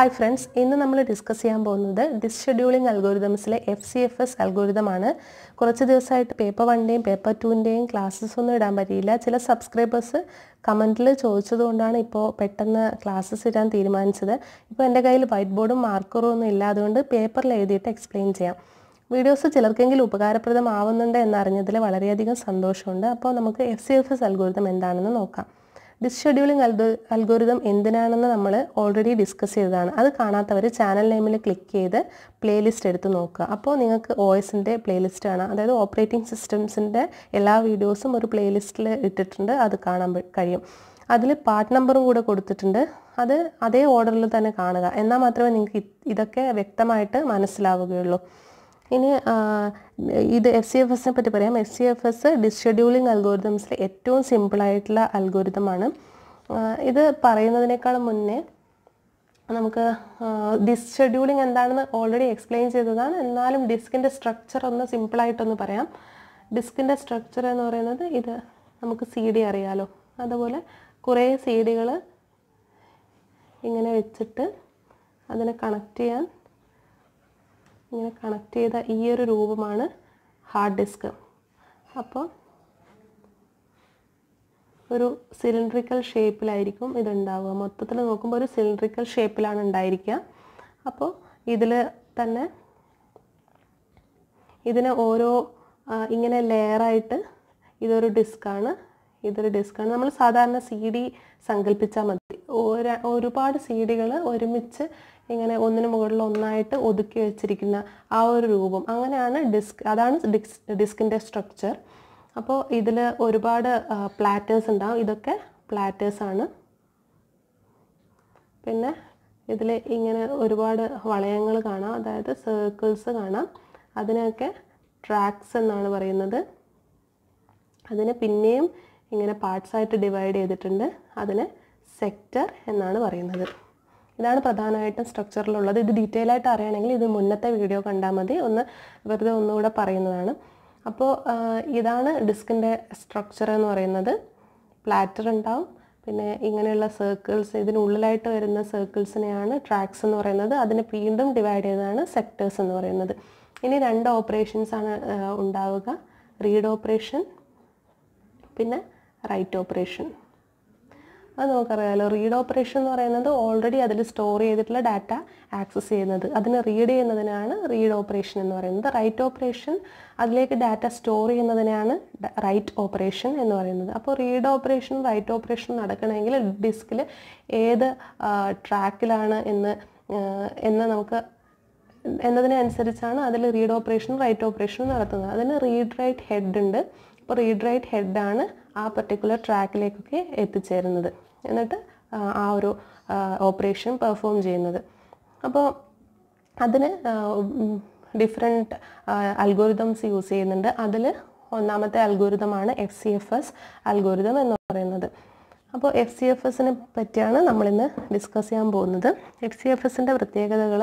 Hi friends ഇന്ന് നമ്മൾ discuss ചെയ്യാൻ പോകുന്നത് ഡിസ്ഷെഡ്യൂളിംഗ് അൽഗോരിതംസിലെ എഫ് സി എഫ് എസ് അൽഗോരിതമാണ് കുറച്ച് ദിവസമായിട്ട് പേപ്പർ വണ്ണിന്റെയും പേപ്പർ ടുവിന്റെയും ക്ലാസ്സസ് ഒന്നും ഇടാൻ പറ്റിയില്ല. ചില സബ്സ്ക്രൈബേഴ്സ് കമന്റിൽ ചോദിച്ചതുകൊണ്ടാണ് ഇപ്പോൾ പെട്ടെന്ന് ക്ലാസ്സസ് ഇടാൻ തീരുമാനിച്ചത്. ഇപ്പോൾ എന്റെ കയ്യിൽ വൈറ്റ് ബോർഡും മാർക്കറും ഒന്നും ഇല്ല അതുകൊണ്ട് പേപ്പറിൽ എഴുതിയിട്ട് എക്സ്പ്ലെയിൻ ചെയ്യാം. വീഡിയോസ് ചിലർക്കെങ്കിലും ഉപകാരപ്രദമാവുന്നുണ്ട് എന്നറിഞ്ഞതിൽ വളരെയധികം സന്തോഷമുണ്ട്. അപ്പോൾ നമുക്ക് F C F S algorithm എന്താണെന്ന് നോക്കാം. ഡിസ്ഷെഡ്യൂളിംഗ് അൽഗോ അൽഗോരിതം എന്തിനാണെന്ന് നമ്മൾ ഓൾറെഡി ഡിസ്കസ് ചെയ്തതാണ്. അത് കാണാത്തവർ ചാനൽ നെയിമിൽ ക്ലിക്ക് ചെയ്ത് പ്ലേലിസ്റ്റ് എടുത്ത് നോക്കുക. അപ്പോൾ നിങ്ങൾക്ക് ഒ എസിന്റെ പ്ലേലിസ്റ്റ് കാണാം. അതായത് ഓപ്പറേറ്റിംഗ് സിസ്റ്റംസിന്റെ എല്ലാ വീഡിയോസും ഒരു പ്ലേലിസ്റ്റിൽ ഇട്ടിട്ടുണ്ട്. അത് കാണാൻ കഴിയും. അതിൽ പാർട്ട് നമ്പറും കൂടെ കൊടുത്തിട്ടുണ്ട്. അത് അതേ ഓർഡറിൽ തന്നെ കാണുക. എന്നാൽ മാത്രമേ നിങ്ങൾക്ക് ഇതൊക്കെ വ്യക്തമായിട്ട് മനസ്സിലാവുകയുള്ളൂ. ഇനി ഇത് എഫ് സി എഫ് എസിനെ പറ്റി പറയാം. F C F S disk scheduling അൽഗോരിതംസിലെ ഏറ്റവും സിമ്പിളായിട്ടുള്ള അൽഗോരിതമാണ് ഇത് പറയുന്നതിനേക്കാളും മുന്നേ നമുക്ക് ഡിസ്ഷെഡ്യൂളിംഗ് എന്താണെന്ന് ഓൾറെഡി എക്സ്പ്ലെയിൻ ചെയ്തതാണ്. എന്നാലും ഡിസ്കിന്റെ സ്ട്രക്ചർ ഒന്ന് സിമ്പിളായിട്ടൊന്ന് പറയാം. ഡിസ്കിന്റെ സ്ട്രക്ചർ എന്ന് പറയുന്നത് ഇത് നമുക്ക് സി ഡി അറിയാലോ. അതുപോലെ കുറേ സി ഡികൾ ഇങ്ങനെ വെച്ചിട്ട് അതിനെ കണക്ട് ചെയ്യാൻ ഇങ്ങനെ കണക്ട് ചെയ്ത ഈ ഒരു രൂപമാണ് ഹാർഡ് ഡിസ്ക് അപ്പോൾ ഒരു സിലിണ്ട്രിക്കൽ ഷേപ്പിലായിരിക്കും ഇതുണ്ടാവുക. മൊത്തത്തിൽ നോക്കുമ്പോൾ ഒരു സിലിണ്ട്രിക്കൽ ഷേപ്പിലാണ് ഉണ്ടായിരിക്കുക. അപ്പോൾ ഇതിൽ തന്നെ ഇതിന് ഓരോ ഇങ്ങനെ ലെയറായിട്ട് ഇതൊരു ഡിസ്ക്കാണ് ഇതൊരു ഡിസ്ക്കാണ് നമ്മൾ സാധാരണ സി ഡി സങ്കല്പിച്ചാൽ മതി. ഒരുപാട് സി ഡികൾ ഒരുമിച്ച് ഇങ്ങനെ ഒന്നിനു മുകളിൽ ഒന്നായിട്ട് ഒതുക്കി വെച്ചിരിക്കുന്ന ആ ഒരു രൂപം. അങ്ങനെയാണ് ഡിസ്ക് അതാണ് ഡിസ് ഡിസ്കിന്റെ സ്ട്രക്ചർ. അപ്പോൾ ഇതിൽ ഒരുപാട് പ്ലാറ്റേഴ്സ് ഉണ്ടാവും. ഇതൊക്കെ പ്ലാറ്റേഴ്സ് ആണ്. പിന്നെ ഇതിൽ ഇങ്ങനെ ഒരുപാട് വളയങ്ങൾ കാണാം. അതായത് സർക്കിൾസ് കാണാം. അതിനൊക്കെ ട്രാക്സ് എന്നാണ് പറയുന്നത്. അതിനെ പിന്നെയും ഇങ്ങനെ പാർട്സായിട്ട് ഡിവൈഡ് ചെയ്തിട്ടുണ്ട്. അതിനെ സെക്ടർ എന്നാണ് പറയുന്നത്. ഇതാണ് പ്രധാനമായിട്ടും സ്ട്രക്ചറിലുള്ളത് ഇത് ഡീറ്റെയിൽ ആയിട്ട് അറിയണമെങ്കിൽ ഇത് മുന്നത്തെ വീഡിയോ കണ്ടാൽ മതി. ഒന്ന് വെറുതെ ഒന്നുകൂടെ പറയുന്നതാണ്. അപ്പോൾ ഇതാണ് ഡിസ്കിന്റെ സ്ട്രക്ചർ എന്ന് പറയുന്നത്. പ്ലാറ്റർ ഉണ്ടാവും. പിന്നെ ഇങ്ങനെയുള്ള സർക്കിൾസ് ഇതിനുള്ളിലായിട്ട് വരുന്ന സർക്കിൾസിനെയാണ് ട്രാക്സ് എന്ന് പറയുന്നത്. അതിനെ വീണ്ടും ഡിവൈഡ് ചെയ്തതാണ് സെക്ടേഴ്സ് എന്ന് പറയുന്നത്. ഇനി രണ്ട് ഓപ്പറേഷൻസ് ആണ് ഉണ്ടാവുക. റീഡ് ഓപ്പറേഷൻ പിന്നെ റൈറ്റ് ഓപ്പറേഷൻ അത് നമുക്കറിയാമല്ലോ റീഡ് ഓപ്പറേഷൻ എന്ന് പറയുന്നത് ഓൾറെഡി അതിൽ സ്റ്റോർ ചെയ്തിട്ടുള്ള ഡാറ്റ ആക്സസ് ചെയ്യുന്നത്. അതിന് റീഡ് ചെയ്യുന്നതിനാണ് റീഡ് ഓപ്പറേഷൻ എന്ന് പറയുന്നത്. റൈറ്റ് ഓപ്പറേഷൻ അതിലേക്ക് ഡാറ്റ സ്റ്റോർ ചെയ്യുന്നതിനാണ് റൈറ്റ് ഓപ്പറേഷൻ എന്ന് പറയുന്നത്. അപ്പോൾ റീഡ് ഓപ്പറേഷൻ റൈറ്റ് ഓപ്പറേഷൻ നടക്കണമെങ്കിൽ ഡിസ്കിൽ ഏത് ട്രാക്കിലാണ് എന്ന് എന്ന് നമുക്ക് എന്നതിനനുസരിച്ചാണ് അതിൽ റീഡ് ഓപ്പറേഷനും റൈറ്റ് ഓപ്പറേഷനും നടത്തുന്നത്. അതിന് റീഡ് റൈറ്റ് ഹെഡ് ഉണ്ട്. അപ്പോൾ റീഡ് റൈറ്റ് ഹെഡാണ് ആ പർട്ടിക്കുലർ ട്രാക്കിലേക്കൊക്കെ എത്തിച്ചേരുന്നത്. എന്നിട്ട് ആ, ഒരു ഓപ്പറേഷൻ പെർഫോം ചെയ്യുന്നത്. അപ്പോൾ അതിന് ഡിഫറെന്റ് അൽഗോരിതംസ് യൂസ് ചെയ്യുന്നുണ്ട്. അതിൽ ഒന്നാമത്തെ അൽഗോരിതമാണ് F C F S algorithm എന്ന് പറയുന്നത്. അപ്പോൾ എഫ് സി എഫ് എസിനെ പറ്റിയാണ് നമ്മളിന്ന് ഡിസ്കസ് ചെയ്യാൻ പോകുന്നത്. എഫ് സി എഫ് എസിന്റെ പ്രത്യേകതകൾ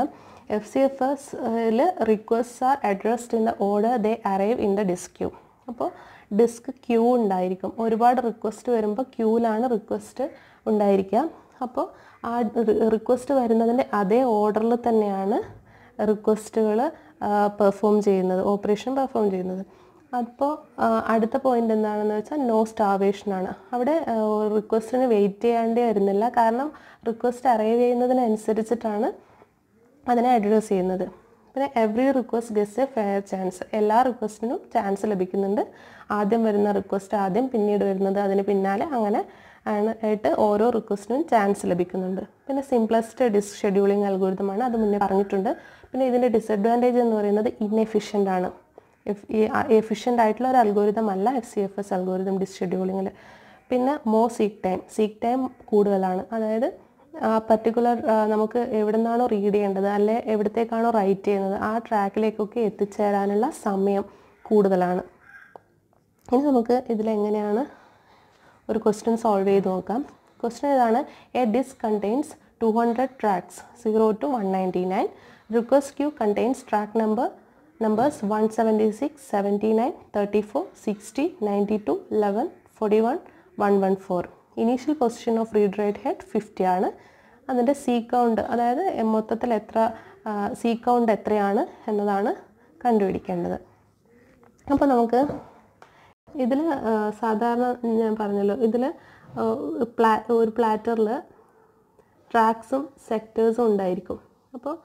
എഫ് സി എഫ് എസിൽ request are addressed in the order they arrive in the disk queue queue അപ്പോൾ ഡിസ്ക് ക്യൂ ഉണ്ടായിരിക്കും. ഒരുപാട് റിക്വസ്റ്റ് വരുമ്പോൾ ക്യൂവിലാണ് റിക്വസ്റ്റ് ഉണ്ടായിരിക്കുക. അപ്പോൾ ആ റിക്വസ്റ്റ് വരുന്നതിന്റെ അതേ ഓർഡറിൽ തന്നെയാണ് റിക്വസ്റ്റുകൾ പെർഫോം ചെയ്യുന്നത് ഓപ്പറേഷൻ പെർഫോം ചെയ്യുന്നത്. അപ്പോൾ അടുത്ത പോയിന്റ് എന്താണെന്ന് വെച്ചാൽ നോ സ്റ്റാവേഷനാണ്. അവിടെ റിക്വസ്റ്റിന് വെയിറ്റ് ചെയ്യേണ്ടി വരുന്നില്ല. കാരണം റിക്വസ്റ്റ് അറൈവ് ചെയ്യുന്നതിനനുസരിച്ചിട്ടാണ് അതിനെ അഡ്രസ് ചെയ്യുന്നത്. പിന്നെ every request gets a fair chance. എല്ലാ റിക്വസ്റ്റിനും ചാൻസ് ലഭിക്കുന്നുണ്ട്. ആദ്യം വരുന്ന റിക്വസ്റ്റ് ആദ്യം പിന്നീട് വരുന്നത് അതിന് പിന്നാലെ അങ്ങനെ ആയിട്ട് ഓരോ റിക്വസ്റ്റിനും ചാൻസ് ലഭിക്കുന്നുണ്ട്. പിന്നെ സിംപ്ലസ്റ്റ് ഡിസ് ഷെഡ്യൂളിംഗ് അൽഗോരിതമാണ് അത് മുന്നേ പറഞ്ഞിട്ടുണ്ട്. പിന്നെ ഇതിന്റെ ഡിസഡ്വാന്റേജ് എന്ന് പറയുന്നത് ഇൻഎഫിഷ്യന്റ് ആണ്. എഫിഷ്യന്റ് ആയിട്ടുള്ള ഒരു അൽഗോരിതം അല്ല F C F S algorithm disk ഷെഡ്യൂളിങ്ങിൽ പിന്നെ മോ സീക്ക് ടൈം സീക്ക് ടൈം കൂടുതലാണ്. അതായത് ആ പർട്ടിക്കുലർ നമുക്ക് എവിടെ നിന്നാണോ റീഡ് ചെയ്യേണ്ടത് അല്ലെ എവിടത്തേക്കാണോ റൈറ്റ് ചെയ്യുന്നത് ആ ട്രാക്കിലേക്കൊക്കെ എത്തിച്ചേരാനുള്ള സമയം കൂടുതലാണ്. ഇനി നമുക്ക് ഇതിലെങ്ങനെയാണ് ഒരു ക്വസ്റ്റ്യൻ സോൾവ് ചെയ്ത് നോക്കാം. ക്വസ്റ്റ്യൻ ഇതാണ് a disk contains two hundred tracks zero to one ninety nine request queue contains track number numbers one seventy six seventy nine thirty four sixty ninety two eleven forty one one one four initial position of read write head fifty ആണ്. അതിന്റെ C count അതായത് മൊത്തത്തിൽ എത്ര C count എത്രയാണ് എന്നതാണ് കണ്ടുപിടിക്കേണ്ടത്. അപ്പോൾ നമുക്ക് ഇതിൽ സാധാരണ ഞാൻ പറഞ്ഞല്ലോ ഇതിൽ പ്ലാ ഒരു പ്ലാറ്ററിൽ ട്രാക്സും സെക്ടേഴ്സും ഉണ്ടായിരിക്കും. അപ്പോൾ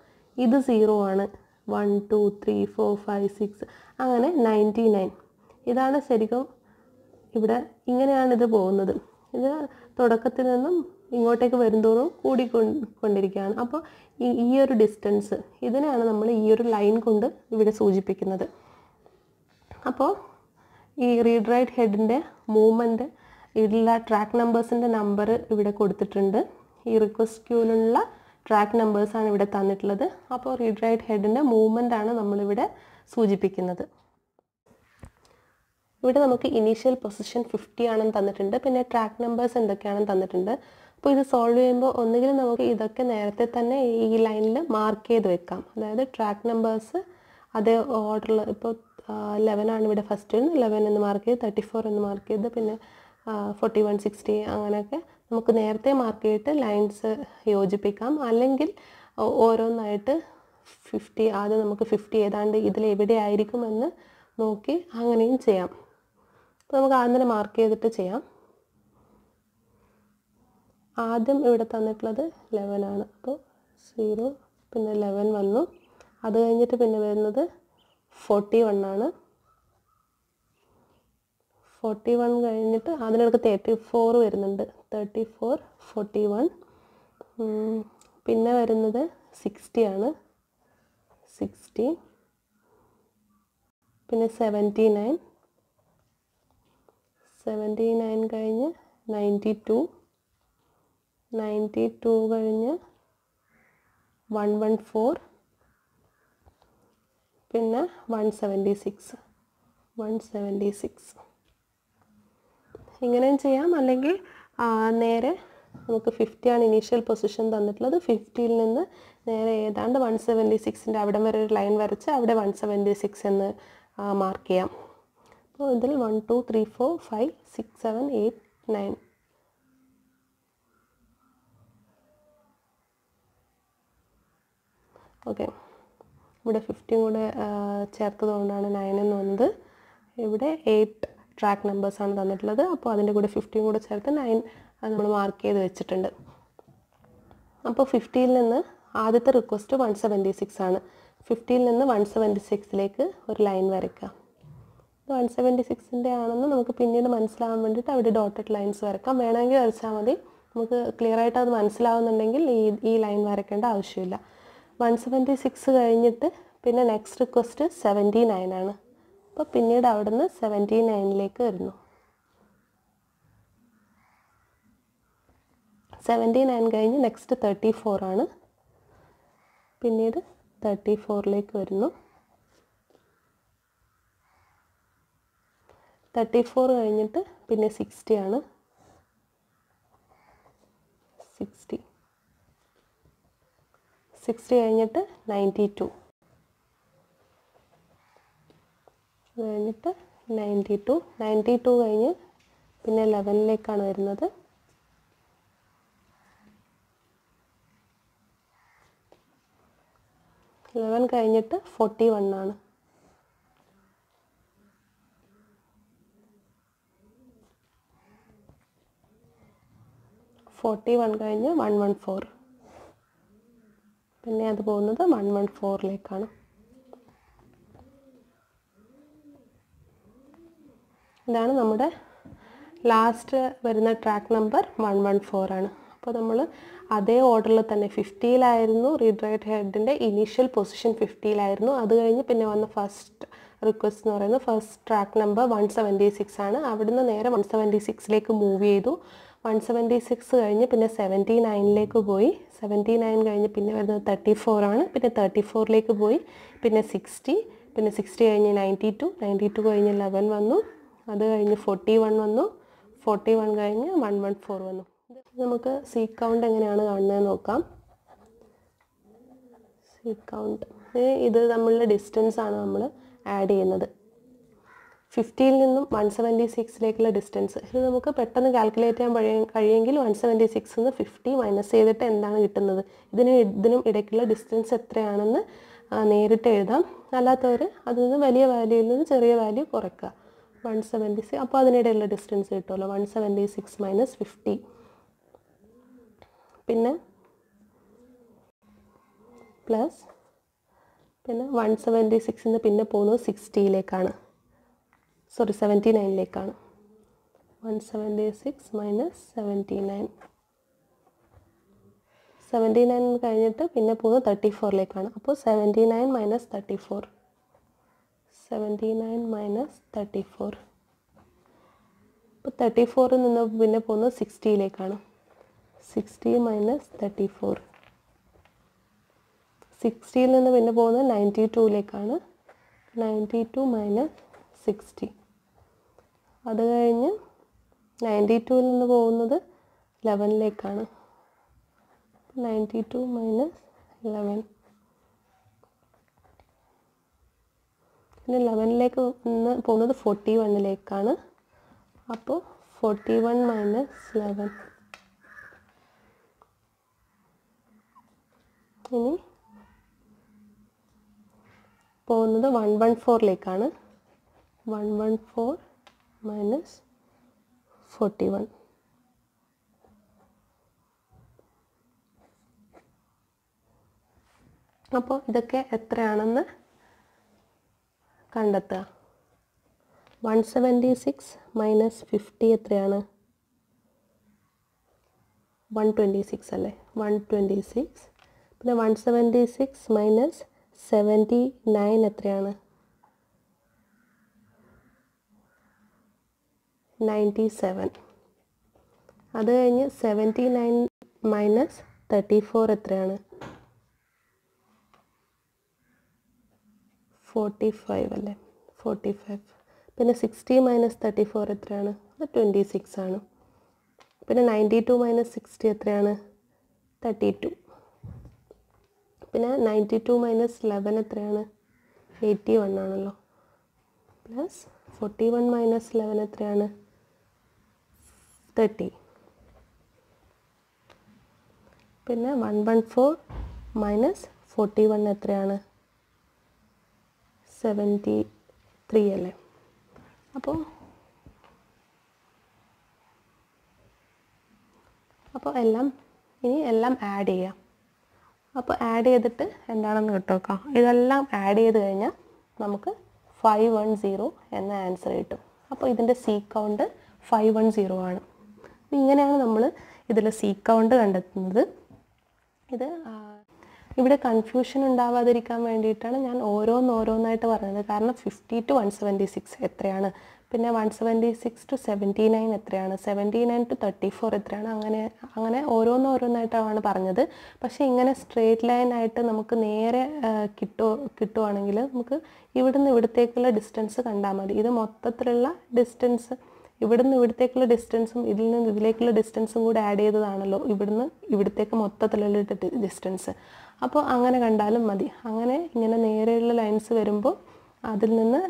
ഇത് സീറോ ആണ്. One two three four five six അങ്ങനെ നയന്റി നയൻ. ഇതാണ് ശരിക്കും ഇവിടെ ഇങ്ങനെയാണ് ഇത് പോകുന്നത്. ഇത് തുടക്കത്തിൽ നിന്നും ഇങ്ങോട്ടേക്ക് വരുന്തോറും കൂടിക്കൊണ്ടിരിക്കുകയാണ് അപ്പോൾ ഈ ഒരു ഡിസ്റ്റൻസ് ഇതിനെയാണ് നമ്മൾ ഈ ഒരു ലൈൻ കൊണ്ട് ഇവിടെ സൂചിപ്പിക്കുന്നത്. അപ്പോൾ ഈ റീഡ് റൈറ്റ് ഹെഡിന്റെ മൂവ്മെന്റ് ഇതിലുള്ള ട്രാക്ക് നമ്പേഴ്സിന്റെ നമ്പർ ഇവിടെ കൊടുത്തിട്ടുണ്ട്. ഈ റിക്വസ്റ്റ് ക്യൂവിലുള്ള ട്രാക്ക് നമ്പേഴ്സാണ് ഇവിടെ തന്നിട്ടുള്ളത്. അപ്പോൾ റീഡ് റൈറ്റ് ഹെഡിന്റെ മൂവ്മെന്റ് ആണ് നമ്മളിവിടെ സൂചിപ്പിക്കുന്നത്. ഇവിടെ നമുക്ക് ഇനീഷ്യൽ പൊസിഷൻ ഫിഫ്റ്റി ആണെന്ന് തന്നിട്ടുണ്ട്. പിന്നെ ട്രാക്ക് നമ്പേഴ്സ് എന്തൊക്കെയാണെന്ന് തന്നിട്ടുണ്ട്. അപ്പോൾ ഇത് സോൾവ് ചെയ്യുമ്പോൾ ഒന്നുകിൽ നമുക്ക് ഇതൊക്കെ നേരത്തെ തന്നെ ഈ ലൈനിൽ മാർക്ക് ചെയ്ത് വെക്കാം. അതായത് ട്രാക്ക് നമ്പേഴ്സ് അതേ ഓർഡറിൽ ഇപ്പോൾ ലെവൻ ആണ് ഇവിടെ ഫസ്റ്റ് ലെവൻ എന്ന് മാർക്ക് ചെയ്ത് തേർട്ടി ഫോർ എന്ന് മാർക്ക് ചെയ്ത് പിന്നെ ഫോർട്ടി വൺ സിക്സ്റ്റി അങ്ങനെയൊക്കെ നമുക്ക് നേരത്തെ മാർക്ക് ചെയ്തിട്ട് ലൈൻസ് യോജിപ്പിക്കാം. അല്ലെങ്കിൽ ഓരോന്നായിട്ട് ഫിഫ്റ്റി ആദ്യം നമുക്ക് ഫിഫ്റ്റി ഏതാണ്ട് ഇതിൽ എവിടെ ആയിരിക്കുമെന്ന് നോക്കി അങ്ങനെയും ചെയ്യാം. അപ്പോൾ നമുക്ക് ആദ്യം മാർക്ക് ചെയ്തിട്ട് ചെയ്യാം. ആദ്യം ഇവിടെ തന്നിട്ടുള്ളത് ലെവൻ ആണ്. അപ്പോൾ സീറോ പിന്നെ ലെവൻ വന്നു. അത് കഴിഞ്ഞിട്ട് പിന്നെ വരുന്നത് ഫോർട്ടി വൺ ആണ്. ഫോർട്ടി വൺ കഴിഞ്ഞിട്ട് അതിനിടക്ക് തേർട്ടി ഫോർ വരുന്നുണ്ട്. തേർട്ടി ഫോർ ഫോർട്ടി വൺ പിന്നെ വരുന്നത് സിക്സ്റ്റി ആണ്. സിക്സ്റ്റി പിന്നെ സെവന്റി നയൻ സെവന്റി നയൻ കഴിഞ്ഞ് നയന്റി ടു നയന്റി ടു കഴിഞ്ഞ് വൺ വൺ ഫോർ പിന്നെ one seventy six one seventy six ഇങ്ങനെയും ചെയ്യാം. അല്ലെങ്കിൽ നേരെ നമുക്ക് ഫിഫ്റ്റിയാണ് ഇനീഷ്യൽ പൊസിഷൻ തന്നിട്ടുള്ളത്. ഫിഫ്റ്റിയിൽ നിന്ന് നേരെ ഏതാണ്ട് വൺ സെവന്റി സിക്സിന്റെ അവിടെ വരെ ഒരു ലൈൻ വരച്ച് അവിടെ വൺ സെവന്റി സിക്സ് എന്ന് മാർക്ക് ചെയ്യാം. അപ്പോൾ ഇതിൽ one two three four five six seven eight nine okay ഇവിടെ ഫിഫ്റ്റിയും കൂടെ ചേർത്തത് കൊണ്ടാണ് നയൻ എന്ന് വന്നത്. ഇവിടെ എയ്റ്റ് ട്രാക്ക് നമ്പേഴ്സാണ് തന്നിട്ടുള്ളത്. അപ്പോൾ അതിന്റെ കൂടെ ഫിഫ്റ്റിയും കൂടെ ചേർത്ത് നയൻ നമ്മൾ മാർക്ക് ചെയ്ത് വെച്ചിട്ടുണ്ട്. അപ്പോൾ ഫിഫ്റ്റിയിൽ നിന്ന് ആദ്യത്തെ റിക്വസ്റ്റ് വൺ സെവന്റി സിക്സ് ആണ്. ഫിഫ്റ്റിയിൽ നിന്ന് വൺ സെവന്റി സിക്സിലേക്ക് ഒരു ലൈൻ വരയ്ക്കാം. വൺ സെവന്റി സിക്സിന്റെ ആണെന്ന് നമുക്ക് പിന്നീട് മനസ്സിലാവാൻ വേണ്ടിയിട്ട് അവിടെ ഡോട്ടഡ് ലൈൻസ് വരക്കാം വേണമെങ്കിൽ വരച്ചാൽ മതി. നമുക്ക് ക്ലിയർ ആയിട്ട് അത് മനസ്സിലാവുന്നുണ്ടെങ്കിൽ ഈ ഈ ലൈൻ വരയ്ക്കേണ്ട ആവശ്യമില്ല. വൺ സെവന്റി സിക്സ് കഴിഞ്ഞിട്ട് പിന്നെ നെക്സ്റ്റ് റിക്വസ്റ്റ് സെവന്റി നയൻ ആണ് അപ്പോൾ പിന്നീട് അവിടുന്ന് സെവന്റി നയനിലേക്ക് വരുന്നു. സെവന്റി നയൻ കഴിഞ്ഞ് നെക്സ്റ്റ് തേർട്ടി ഫോർ ആണ് പിന്നീട് തേർട്ടി ഫോറിലേക്ക് വരുന്നു. തേർട്ടി ഫോർ കഴിഞ്ഞിട്ട് പിന്നെ സിക്സ്റ്റി ആണ് സിക്സ്റ്റി. സിക്സ്റ്റി കഴിഞ്ഞിട്ട് നയന്റി ടു കഴിഞ്ഞിട്ട് നയന്റി ടു നയന്റി ടു കഴിഞ്ഞ് പിന്നെ ലെവനിലേക്കാണ് വരുന്നത്. ലെവൻ കഴിഞ്ഞിട്ട് ഫോർട്ടി വൺ ആണ്. ഫോർട്ടി വൺ കഴിഞ്ഞ് വൺ വൺ ഫോർ പിന്നെ അത് പോകുന്നത് വൺ വൺ ഫോറിലേക്കാണ് ഇതാണ് നമ്മുടെ ലാസ്റ്റ് വരുന്ന track number one one four ആണ്. അപ്പോൾ നമ്മൾ അതേ ഓർഡറിൽ തന്നെ ഫിഫ്റ്റിയിലായിരുന്നു റീഡ് റൈറ്റ് ഹെഡിന്റെ ഇനീഷ്യൽ പൊസിഷൻ ഫിഫ്റ്റിയിലായിരുന്നു അത് കഴിഞ്ഞ് പിന്നെ വന്ന ഫസ്റ്റ് റിക്വസ്റ്റ് എന്ന് പറയുന്നത് first track number one seventy six ആണ്. അവിടുന്ന് നേരെ വൺ സെവന്റി സിക്സിലേക്ക് മൂവ് ചെയ്തു. വൺ സെവന്റി സിക്സ് കഴിഞ്ഞ് പിന്നെ സെവന്റി നയനിലേക്ക് പോയി. സെവന്റി നയൻ കഴിഞ്ഞ് പിന്നെ വരുന്നത് തേർട്ടി ഫോറാണ് പിന്നെ തേർട്ടി ഫോറിലേക്ക് പോയി. പിന്നെ സിക്സ്റ്റി പിന്നെ സിക്സ്റ്റി കഴിഞ്ഞ് നയന്റി ടു നയന്റി ടു കഴിഞ്ഞ് ലെവൻ വന്നു. അത് കഴിഞ്ഞ് ഫോർട്ടി വൺ വന്നു. ഫോർട്ടി വൺ കഴിഞ്ഞ് വൺ വൺ ഫോർ വന്നു. നമുക്ക് സീ കൗണ്ട് എങ്ങനെയാണ് കാണുന്നത് നോക്കാം. സീ കൗണ്ട് ഇത് നമ്മളുടെ ഡിസ്റ്റൻസ് ആണ് നമ്മൾ ആഡ് ചെയ്യുന്നത്. ഫിഫ്റ്റിയിൽ നിന്നും വൺ സെവന്റി സിക്സിലേക്കുള്ള ഡിസ്റ്റൻസ് ഇത് നമുക്ക് പെട്ടെന്ന് കാൽക്കുലേറ്റ് ചെയ്യാൻ കഴിയ കഴിയുമെങ്കിൽ വൺ സെവന്റി സിക്സ് നിന്ന് ഫിഫ്റ്റി മൈനസ് ചെയ്തിട്ട് എന്താണ് കിട്ടുന്നത്? ഇതിനും ഇതിനും ഇടയ്ക്കുള്ള ഡിസ്റ്റൻസ് എത്രയാണെന്ന് നേരിട്ട് എഴുതാം. അല്ലാത്തവർ അതിൽ നിന്ന് വലിയ വാല്യൂയിൽ നിന്ന് ചെറിയ വാല്യൂ കുറയ്ക്കുക. വൺ സെവന്റി സിക്സ് അപ്പോൾ അതിനിടയിലുള്ള ഡിസ്റ്റൻസ് കിട്ടുമല്ലോ? One seventy six minus fifty പിന്നെ പ്ലസ് പിന്നെ വൺ സെവന്റി സിക്സിൽ നിന്ന് പിന്നെ പോകുന്നത് സിക്സ്റ്റിയിലേക്കാണ് sorry seventy നയനിലേക്കാണ് one seventy six minus seventy nine seventy nine കഴിഞ്ഞിട്ട് പിന്നെ പോകുന്നത് തേർട്ടി ഫോറിലേക്കാണ് അപ്പോൾ seventy nine minus thirty four seventy nine minus thirty four അപ്പോൾ തേർട്ടി ഫോറിൽ നിന്ന് പിന്നെ പോകുന്നത് സിക്സ്റ്റിയിലേക്കാണ് സിക്സ്റ്റി മൈനസ് തേർട്ടി ഫോർ സിക്സ്റ്റിയിൽ നിന്ന് പിന്നെ പോകുന്നത് നയന്റി ടൂയിലേക്കാണ് നയന്റി ടു മൈനസ് സിക്സ്റ്റി അത് കഴിഞ്ഞ് നയന്റി ടുവിൽ നിന്ന് പോകുന്നത് ലെവനിലേക്കാണ് നയന്റി ടു മൈനസ് ലെവൻ പിന്നെ ലെവനിലേക്ക് നിന്ന് പോകുന്നത് ഫോർട്ടി വണ്ണിലേക്കാണ് അപ്പോൾ ഫോർട്ടി വൺ മൈനസ് ലെവൻ ഇനി പോകുന്നത് one one ഫോറിലേക്കാണ് one one four minus forty one അപ്പോൾ ഇതൊക്കെ എത്രയാണെന്ന് കണ്ടെത്തുക. One seventy six minus fifty എത്രയാണ്? വൺ ട്വന്റി സിക്സ് അല്ലേ? വൺ ട്വന്റി സിക്സ് പിന്നെ one seventy six minus seventy nine എത്രയാണ്? Ninety seven. അത് കഴിഞ്ഞ് seventy nine minus thirty four എത്രയാണ്? ഫോർട്ടി ഫൈവ് അല്ലേ? Forty five. പിന്നെ സിക്സ്റ്റി മൈനസ് തേർട്ടി ഫോർ എത്രയാണ്? അത് ട്വന്റി സിക്സ് ആണ്. പിന്നെ നയന്റി ടു മൈനസ് സിക്സ്റ്റി എത്രയാണ്? Thirty two. പിന്നെ നയന്റി ടു മൈനസ് ലെവൻ എത്രയാണ്? എയ്റ്റി വൺ ആണല്ലോ. Plus forty one minus eleven എത്രയാണ്? തേർട്ടി. പിന്നെ one one four minus forty one എത്രയാണ്? സെവന്റി ത്രീ അല്ലേ? അപ്പോൾ അപ്പോൾ എല്ലാം ഇനി എല്ലാം ആഡ് ചെയ്യാം. അപ്പോൾ ആഡ് ചെയ്തിട്ട് എന്താണെന്ന് കേട്ടോക്കാം. ഇതെല്ലാം ആഡ് ചെയ്ത് കഴിഞ്ഞാൽ നമുക്ക് ഫൈവ് വൺ സീറോ എന്ന ആൻസർ കിട്ടും. അപ്പോൾ ഇതിന്റെ C count five one zero ആണ്. അപ്പോൾ ഇങ്ങനെയാണ് നമ്മൾ ഇതിൽ സി കൗണ്ട് കണ്ടെത്തുന്നത്. ഇത് ഇവിടെ കൺഫ്യൂഷൻ ഉണ്ടാവാതിരിക്കാൻ വേണ്ടിയിട്ടാണ് ഞാൻ ഓരോന്നോരോന്നായിട്ട് പറഞ്ഞത്. കാരണം fifty two one seventy six എത്രയാണ്? പിന്നെ one seventy six two seventy nine എത്രയാണ്? Seventy nine two thirty four എത്രയാണ്? അങ്ങനെ അങ്ങനെ ഓരോന്നോരോന്നായിട്ടാണ് പറഞ്ഞത്. പക്ഷേ ഇങ്ങനെ സ്ട്രേറ്റ് ലൈൻ ആയിട്ട് നമുക്ക് നേരെ കിട്ടുമോ കിട്ടുവാണെങ്കിൽ നമുക്ക് ഇവിടുന്ന് ഇവിടത്തേക്കുള്ള ഡിസ്റ്റൻസ് കണ്ടാൽ മതി. ഇത് മൊത്തത്തിലുള്ള ഡിസ്റ്റൻസ് ഇവിടുന്ന് ഇവിടത്തേക്കുള്ള ഡിസ്റ്റൻസും ഇതിൽ നിന്ന് ഇതിലേക്കുള്ള ഡിസ്റ്റൻസും കൂടെ ആഡ് ചെയ്തതാണല്ലോ ഇവിടുന്ന് ഇവിടത്തേക്ക് മൊത്തത്തിലുള്ള ഡിസ്റ്റൻസ് അപ്പോൾ അങ്ങനെ കണ്ടാലും മതി. അങ്ങനെ ഇങ്ങനെ നേരെയുള്ള ലൈൻസ് വരുമ്പോൾ അതിൽ നിന്ന്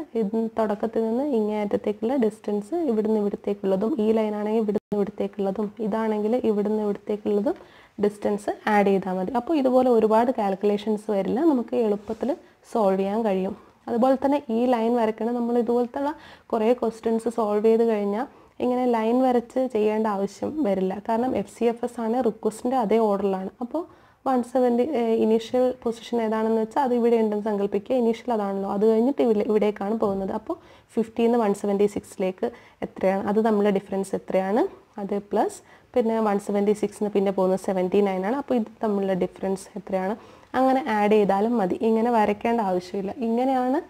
തുടക്കത്തിൽ നിന്ന് ഇങ്ങേ അറ്റത്തേക്കുള്ള ഡിസ്റ്റൻസ് ഇവിടുന്ന് ഇവിടത്തേക്കുള്ളതും ഈ ലൈനാണെങ്കിൽ ഇവിടുന്ന് ഇവിടത്തേക്കുള്ളതും ഇതാണെങ്കിൽ ഇവിടുന്ന് ഇവിടത്തേക്കുള്ളതും ഡിസ്റ്റൻസ് ആഡ് ചെയ്താൽ മതി. അപ്പോൾ ഇതുപോലെ ഒരുപാട് കാൽക്കുലേഷൻസ് വരില്ല. നമുക്ക് എളുപ്പത്തിൽ സോൾവ് ചെയ്യാൻ കഴിയും. അതുപോലെ തന്നെ ഈ ലൈൻ വരയ്ക്കണം നമ്മൾ ഇതുപോലത്തുള്ള കുറേ ക്വസ്റ്റ്യൻസ് സോൾവ് ചെയ്ത് കഴിഞ്ഞാൽ ഇങ്ങനെ ലൈൻ വരച്ച് ചെയ്യേണ്ട ആവശ്യം വരില്ല. കാരണം എഫ് സി എഫ് എസ് ആണ് റിക്വസ്റ്റിന്റെ അതേ ഓർഡറിലാണ് അപ്പോൾ വൺ സെവന്റി ഇനീഷ്യൽ പൊസിഷൻ ഏതാണെന്ന് വെച്ചാൽ അത് ഇവിടെ ഉണ്ടെന്ന് സങ്കല്പിക്കുക ഇനീഷ്യൽ അതാണല്ലോ. അത് കഴിഞ്ഞിട്ട് ഇവിടെ ഇവിടേക്കാണ് പോകുന്നത്. അപ്പോൾ ഫിഫ്റ്റീന്ന് വൺ സെവന്റി സിക്സിലേക്ക് എത്രയാണ്? അത് തമ്മിലുള്ള ഡിഫറൻസ് എത്രയാണ്? അത് പ്ലസ് പിന്നെ വൺ സെവന്റി സിക്സിന് പിന്നെ പോകുന്നത് സെവന്റി നയൻ ആണ്. അപ്പോൾ ഇത് തമ്മിലുള്ള ഡിഫറൻസ് എത്രയാണ്? അങ്ങനെ ആഡ് ചെയ്താലും മതി. ഇങ്ങനെ വരയ്ക്കേണ്ട ആവശ്യമില്ല. ഇങ്ങനെയാണ്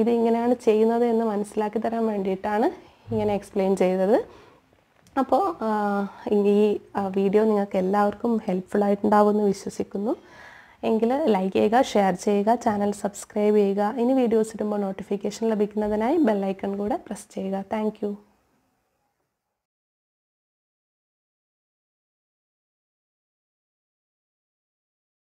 ഇത് ഇങ്ങനെയാണ് ചെയ്യുന്നത് എന്ന് മനസ്സിലാക്കി തരാൻ വേണ്ടിയിട്ടാണ് ഇങ്ങനെ എക്സ്പ്ലെയിൻ ചെയ്തത്. അപ്പോൾ ഈ വീഡിയോ നിങ്ങൾക്ക് എല്ലാവർക്കും ഹെൽപ്ഫുൾ ആയിട്ടുണ്ടാവുമെന്ന് വിശ്വസിക്കുന്നു. എങ്കിൽ ലൈക്ക് ചെയ്യുക ഷെയർ ചെയ്യുക ചാനൽ സബ്സ്ക്രൈബ് ചെയ്യുക. ഇനി വീഡിയോസ് ഇടുമ്പോൾ നോട്ടിഫിക്കേഷൻ ലഭിക്കുന്നതിനായി ബെല്ലൈക്കൺ കൂടെ പ്രസ് ചെയ്യുക. താങ്ക്